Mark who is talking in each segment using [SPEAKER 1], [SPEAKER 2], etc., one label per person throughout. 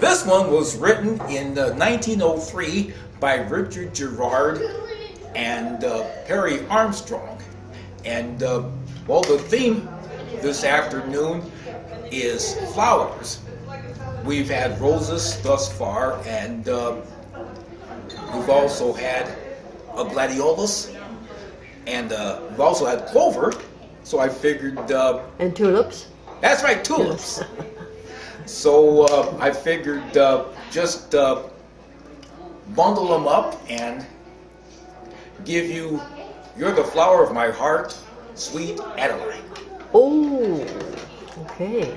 [SPEAKER 1] This one was written in uh, 1903 by Richard Gerard and uh, Harry Armstrong. And uh, well, the theme this afternoon is flowers. We've had roses thus far, and uh, we've also had a gladiolus, and uh, we've also had clover. So I figured, uh,
[SPEAKER 2] And tulips?
[SPEAKER 1] that's right, tulips. so uh, I figured uh, just uh, bundle them up and give you, you're the flower of my heart, sweet Adeline.
[SPEAKER 2] Oh, okay.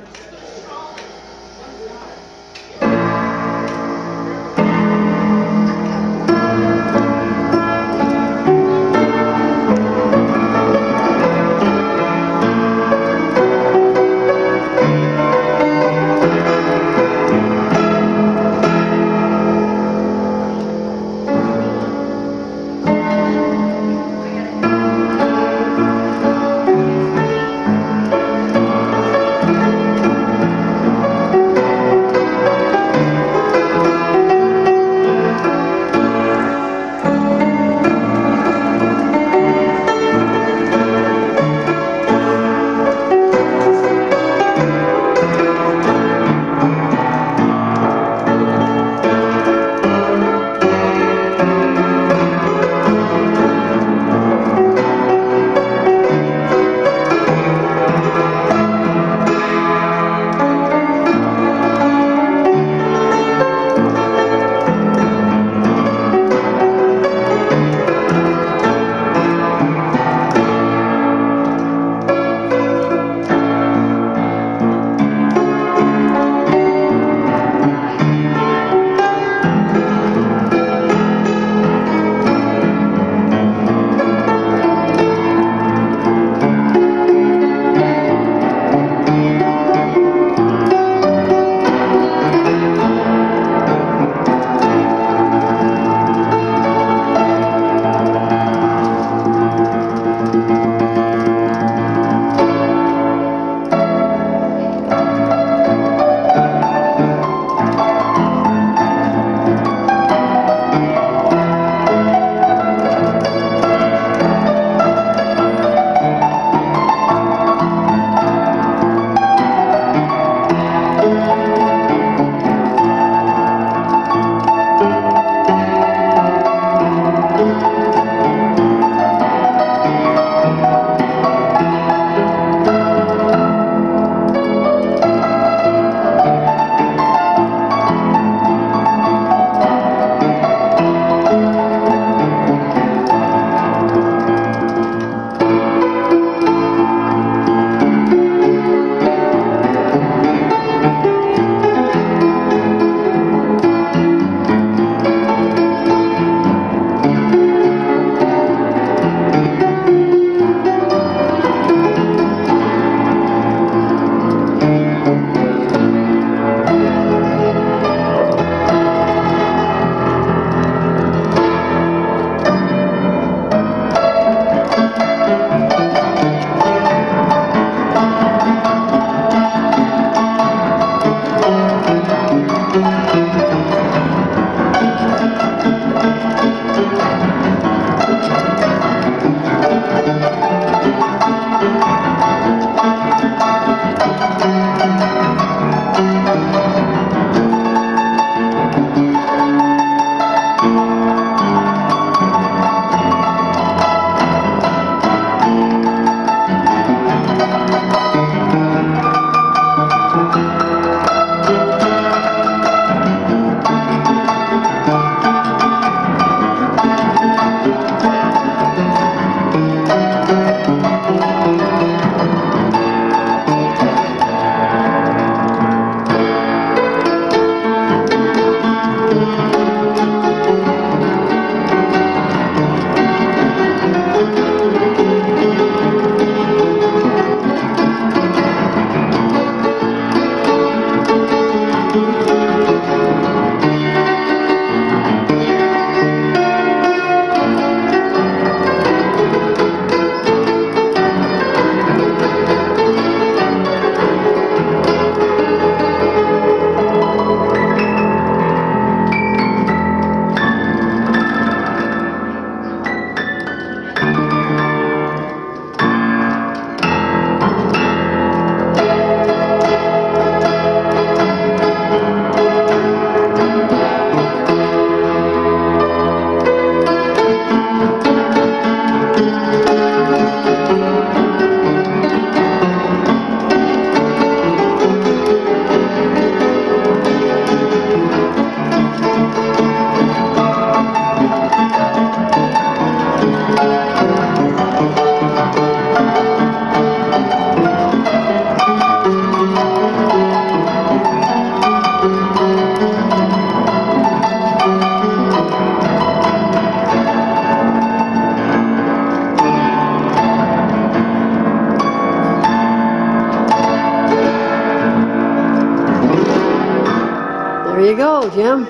[SPEAKER 2] There you go, Jim.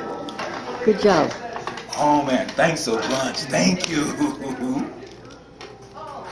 [SPEAKER 2] Good job.
[SPEAKER 1] Oh man, thanks so much. Thank you.